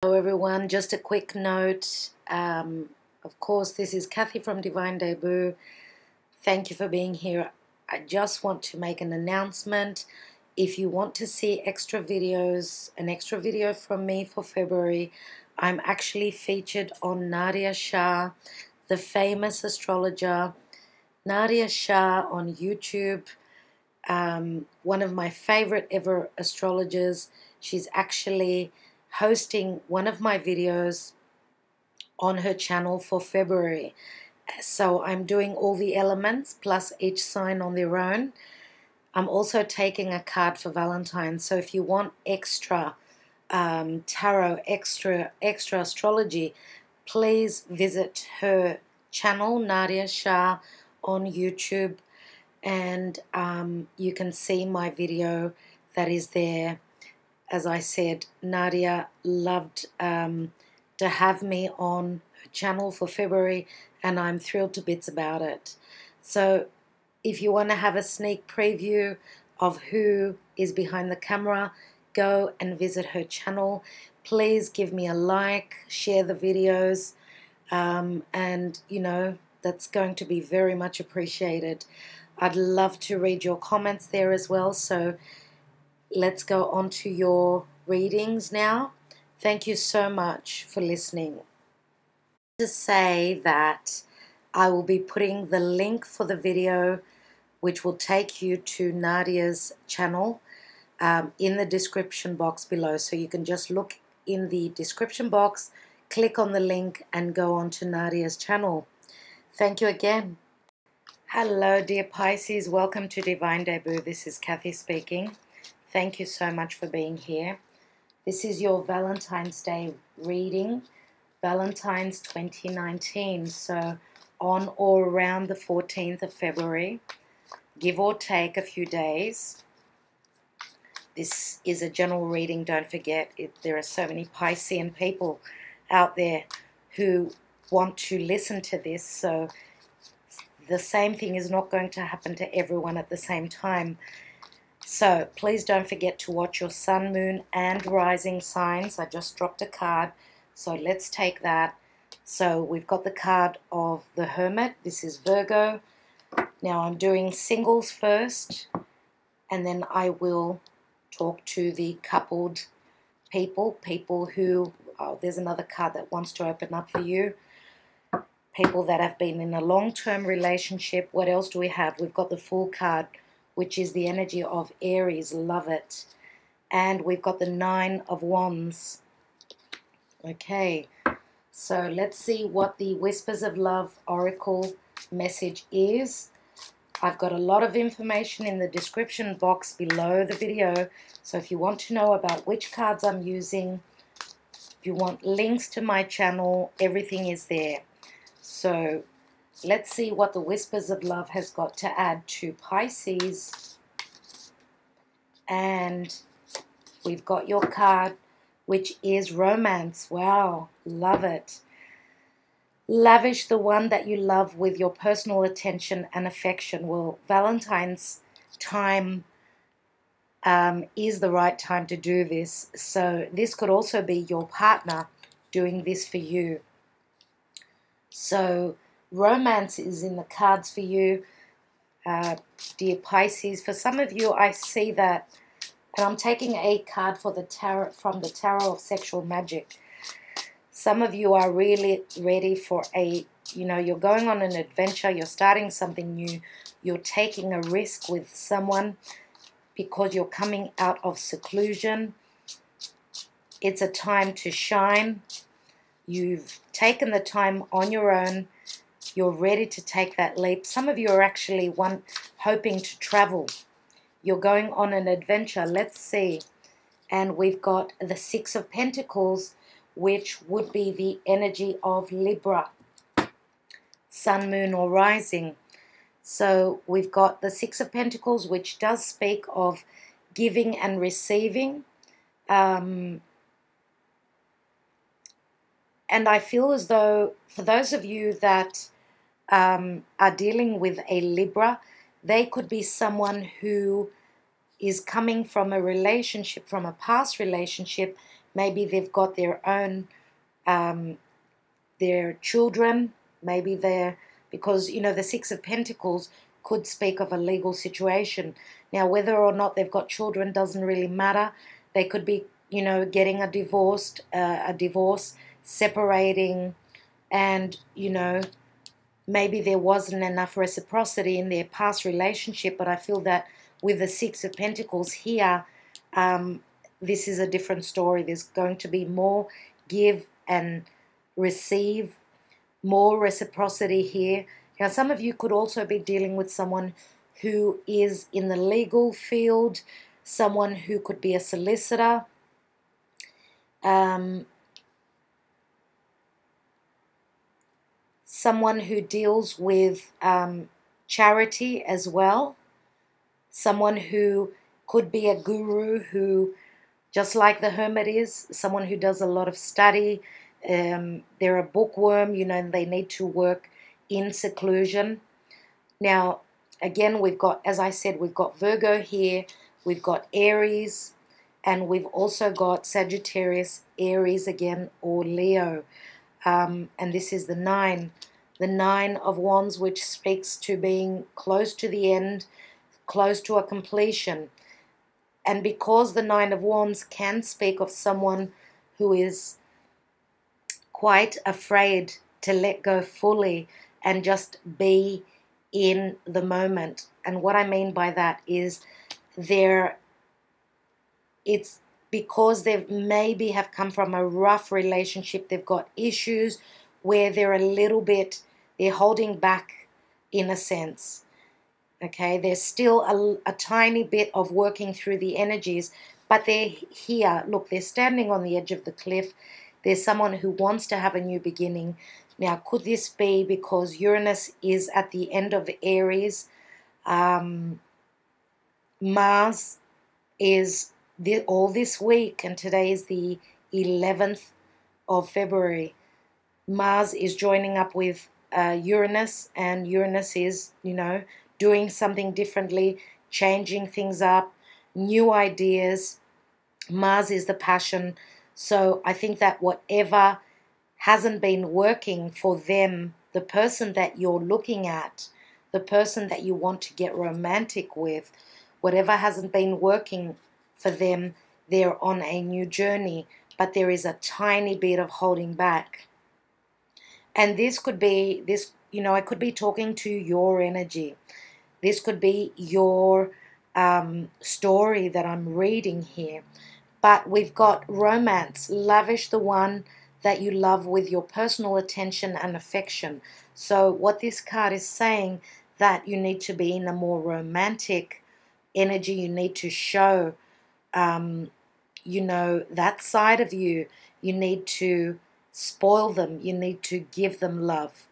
Hello, everyone. Just a quick note. Um, of course, this is Kathy from Divine Debut. Thank you for being here. I just want to make an announcement. If you want to see extra videos, an extra video from me for February, I'm actually featured on Nadiya Shah, the famous astrologer. Nadiya Shah on YouTube, um, one of my favorite ever astrologers. She's actually hosting one of my videos on her channel for February. So I'm doing all the elements plus each sign on their own. I'm also taking a card for Valentine's. So if you want extra um, tarot, extra extra astrology, please visit her channel, Nadiya Shah, on YouTube, and um, you can see my video that is there as I said, Nadiya loved um, to have me on her channel for February, and I'm thrilled to bits about it. So, if you want to have a sneak preview of who is behind the camera, go and visit her channel. Please give me a like, share the videos, um, and you know, that's going to be very much appreciated. I'd love to read your comments there as well. So, let's go on to your readings now. Thank you so much for listening. To say that I will be putting the link for the video, which will take you to Nadiya's channel, um, in the description box below. So you can just look in the description box, click on the link, and go on to Nadiya's channel. Thank you again. Hello, dear Pisces. Welcome to Divine Debut. This is Kathy speaking. Thank you so much for being here. This is your Valentine's Day reading, Valentine's 2019. So on or around the 14th of February, give or take a few days. This is a general reading. Don't forget, there are so many Piscean people out there who want to listen to this. So the same thing is not going to happen to everyone at the same time. So please don't forget to watch your sun, moon, and rising signs. I just dropped a card. So let's take that. So we've got the card of the Hermit. This is Virgo. Now I'm doing singles first. And then I will talk to the coupled people. People who, oh, there's another card that wants to open up for you. People that have been in a long-term relationship. What else do we have? We've got the Fool card which is the energy of Aries. Love it. And we've got the Nine of Wands. Okay, so let's see what the Whispers of Love Oracle message is. I've got a lot of information in the description box below the video. So if you want to know about which cards I'm using, if you want links to my channel, everything is there. So Let's see what the Whispers of Love has got to add to Pisces. And we've got your card, which is Romance. Wow, love it. Lavish the one that you love with your personal attention and affection. Well, Valentine's time um, is the right time to do this. So this could also be your partner doing this for you. So romance is in the cards for you, uh, dear Pisces. For some of you, I see that, and I'm taking a card for the tarot from the Tarot of Sexual Magic. Some of you are really ready for a, you know, you're going on an adventure, you're starting something new, you're taking a risk with someone because you're coming out of seclusion. It's a time to shine. You've taken the time on your own you're ready to take that leap. Some of you are actually one hoping to travel. You're going on an adventure. Let's see. And we've got the Six of Pentacles, which would be the energy of Libra, Sun, Moon, or Rising. So we've got the Six of Pentacles, which does speak of giving and receiving. Um, and I feel as though for those of you that um, are dealing with a Libra, they could be someone who is coming from a relationship, from a past relationship. Maybe they've got their own, um, their children. Maybe they're, because, you know, the Six of Pentacles could speak of a legal situation. Now, whether or not they've got children doesn't really matter. They could be, you know, getting a divorced, uh, a divorce, separating, and, you know, maybe there wasn't enough reciprocity in their past relationship, but I feel that with the Six of Pentacles here, um, this is a different story. There's going to be more give and receive, more reciprocity here. Now, some of you could also be dealing with someone who is in the legal field, someone who could be a solicitor. Um, someone who deals with um, charity as well, someone who could be a guru who, just like the hermit is, someone who does a lot of study. Um, they're a bookworm, you know, and they need to work in seclusion. Now, again, we've got, as I said, we've got Virgo here, we've got Aries, and we've also got Sagittarius, Aries again, or Leo. Um, and this is the nine the Nine of Wands, which speaks to being close to the end, close to a completion. And because the Nine of Wands can speak of someone who is quite afraid to let go fully and just be in the moment. And what I mean by that is there it's because they've maybe have come from a rough relationship, they've got issues where they're a little bit they're holding back in a sense. Okay, there's still a, a tiny bit of working through the energies, but they're here. Look, they're standing on the edge of the cliff. There's someone who wants to have a new beginning. Now, could this be because Uranus is at the end of Aries? Um, Mars is the, all this week, and today is the 11th of February. Mars is joining up with uh, Uranus, and Uranus is, you know, doing something differently, changing things up, new ideas. Mars is the passion. So I think that whatever hasn't been working for them, the person that you're looking at, the person that you want to get romantic with, whatever hasn't been working for them, they're on a new journey, but there is a tiny bit of holding back. And this could be this you know i could be talking to your energy. This could be your um, story that i'm reading here. But we've got romance. Lavish the one that you love with your personal attention and affection. So what this card is saying that you need to be in a more romantic energy. You need to show um, you know that side of you you need to spoil them, you need to give them love.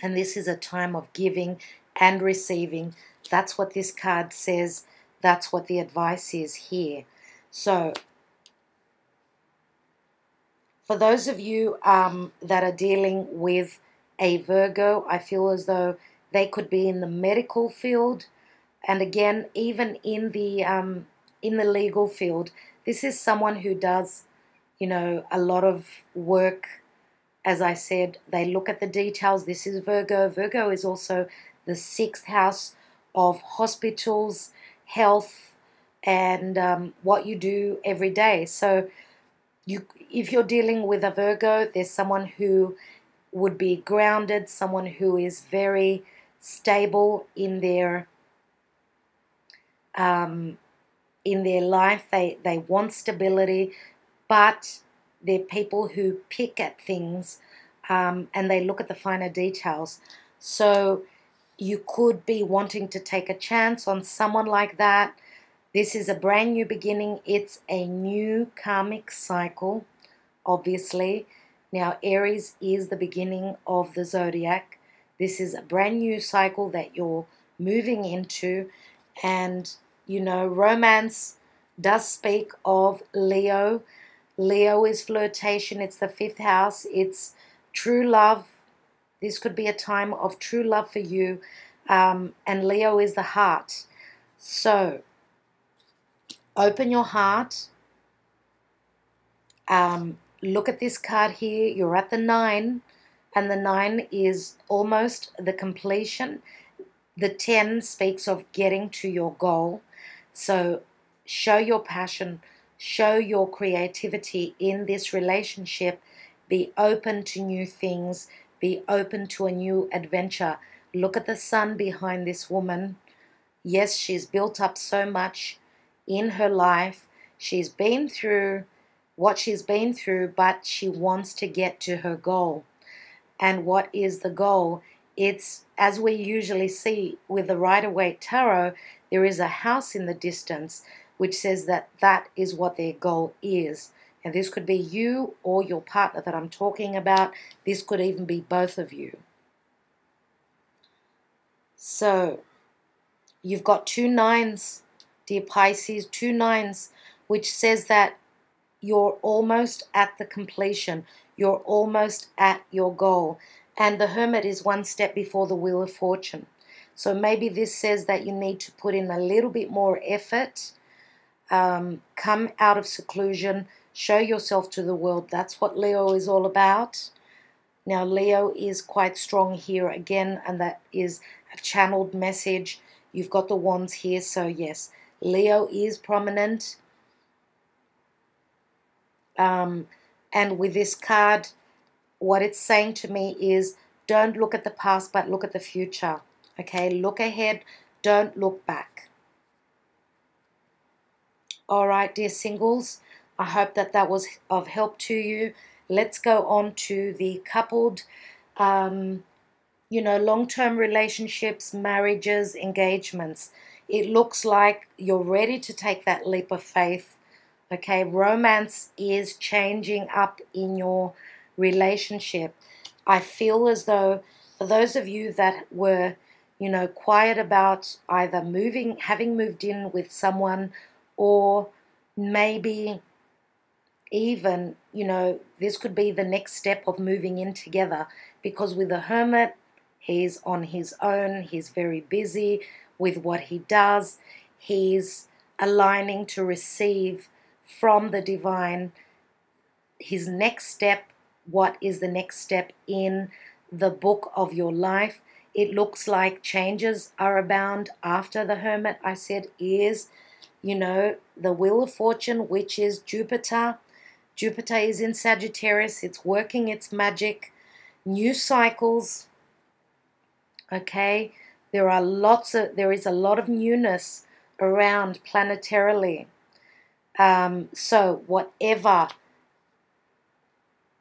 And this is a time of giving and receiving. That's what this card says. That's what the advice is here. So, for those of you um, that are dealing with a Virgo, I feel as though they could be in the medical field, and again, even in the um, in the legal field. This is someone who does you know, a lot of work. As I said, they look at the details. This is Virgo. Virgo is also the sixth house of hospitals, health, and um, what you do every day. So, you, if you're dealing with a Virgo, there's someone who would be grounded, someone who is very stable in their um, in their life. They they want stability but they're people who pick at things um, and they look at the finer details. So you could be wanting to take a chance on someone like that. This is a brand new beginning. It's a new karmic cycle, obviously. Now, Aries is the beginning of the zodiac. This is a brand new cycle that you're moving into. And, you know, romance does speak of Leo Leo is flirtation, it's the fifth house, it's true love. This could be a time of true love for you. Um, and Leo is the heart. So, open your heart, Um, look at this card here. You're at the nine, and the nine is almost the completion. The 10 speaks of getting to your goal. So show your passion, show your creativity in this relationship. Be open to new things, be open to a new adventure. Look at the sun behind this woman. Yes, she's built up so much in her life. She's been through what she's been through, but she wants to get to her goal. And what is the goal? It's as we usually see with the Rider Waite Tarot, there is a house in the distance which says that that is what their goal is. And this could be you or your partner that I'm talking about. This could even be both of you. So you've got two nines, dear Pisces, two nines, which says that you're almost at the completion. You're almost at your goal. And the hermit is one step before the wheel of fortune. So maybe this says that you need to put in a little bit more effort, um, come out of seclusion, show yourself to the world. That's what Leo is all about. Now, Leo is quite strong here again, and that is a channeled message. You've got the wands here, so yes, Leo is prominent. Um, and with this card, what it's saying to me is don't look at the past, but look at the future. Okay, look ahead, don't look back. All right, dear singles, I hope that that was of help to you. Let's go on to the coupled, um, you know, long term relationships, marriages, engagements. It looks like you're ready to take that leap of faith. Okay, romance is changing up in your relationship. I feel as though for those of you that were, you know, quiet about either moving, having moved in with someone, or maybe even, you know, this could be the next step of moving in together because with the hermit, he's on his own, he's very busy with what he does, he's aligning to receive from the divine his next step what is the next step in the book of your life. It looks like changes are abound after the hermit, I said, is, you know, the wheel of fortune, which is Jupiter. Jupiter is in Sagittarius, it's working its magic. New cycles, okay? There are lots of, there is a lot of newness around planetarily. Um, so, whatever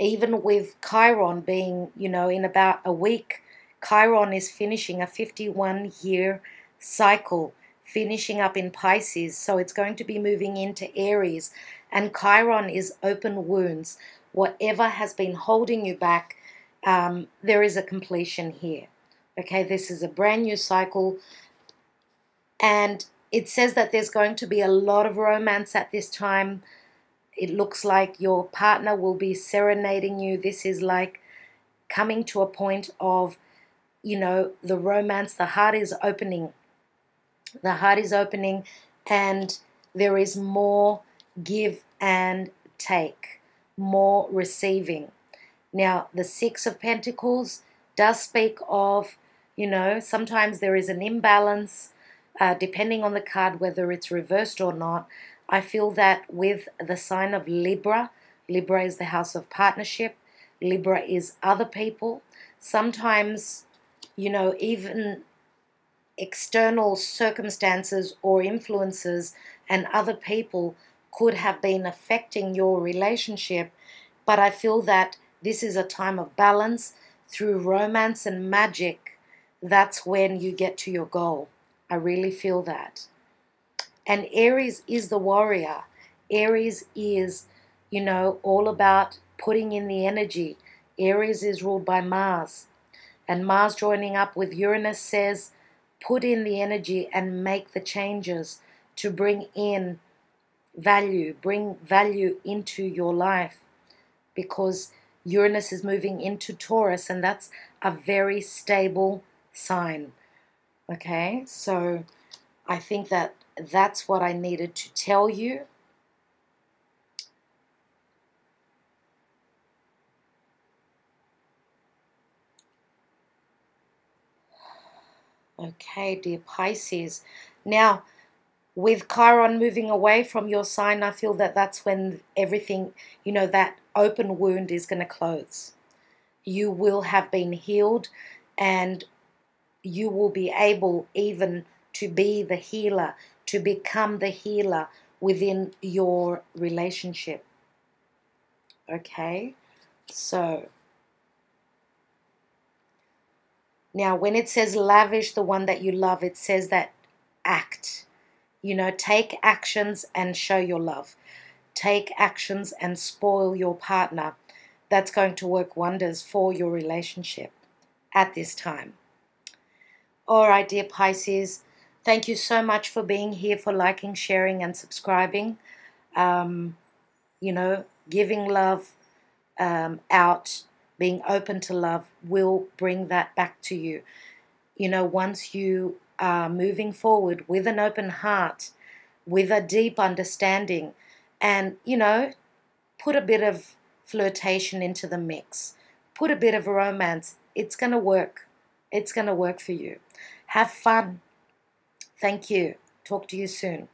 even with Chiron being, you know, in about a week, Chiron is finishing a 51 year cycle, finishing up in Pisces. So it's going to be moving into Aries. And Chiron is open wounds. Whatever has been holding you back, um, there is a completion here. Okay, this is a brand new cycle. And it says that there's going to be a lot of romance at this time it looks like your partner will be serenading you. This is like coming to a point of, you know, the romance, the heart is opening. The heart is opening, and there is more give and take, more receiving. Now, the Six of Pentacles does speak of, you know, sometimes there is an imbalance, uh, depending on the card, whether it's reversed or not. I feel that with the sign of Libra, Libra is the house of partnership, Libra is other people. Sometimes, you know, even external circumstances or influences and other people could have been affecting your relationship. But I feel that this is a time of balance through romance and magic. That's when you get to your goal. I really feel that. And Aries is the warrior. Aries is, you know, all about putting in the energy. Aries is ruled by Mars. And Mars joining up with Uranus says, put in the energy and make the changes to bring in value, bring value into your life. Because Uranus is moving into Taurus, and that's a very stable sign. Okay, so I think that that's what I needed to tell you. Okay, dear Pisces. Now, with Chiron moving away from your sign, I feel that that's when everything, you know, that open wound is going to close. You will have been healed and you will be able even to be the healer, to become the healer within your relationship. Okay, so now when it says lavish the one that you love, it says that act. You know, take actions and show your love. Take actions and spoil your partner. That's going to work wonders for your relationship at this time. All right, dear Pisces, thank you so much for being here, for liking, sharing, and subscribing. Um, you know, giving love um, out, being open to love will bring that back to you. You know, once you are moving forward with an open heart, with a deep understanding, and, you know, put a bit of flirtation into the mix, put a bit of romance, it's going to work. It's going to work for you. Have fun. Thank you. Talk to you soon.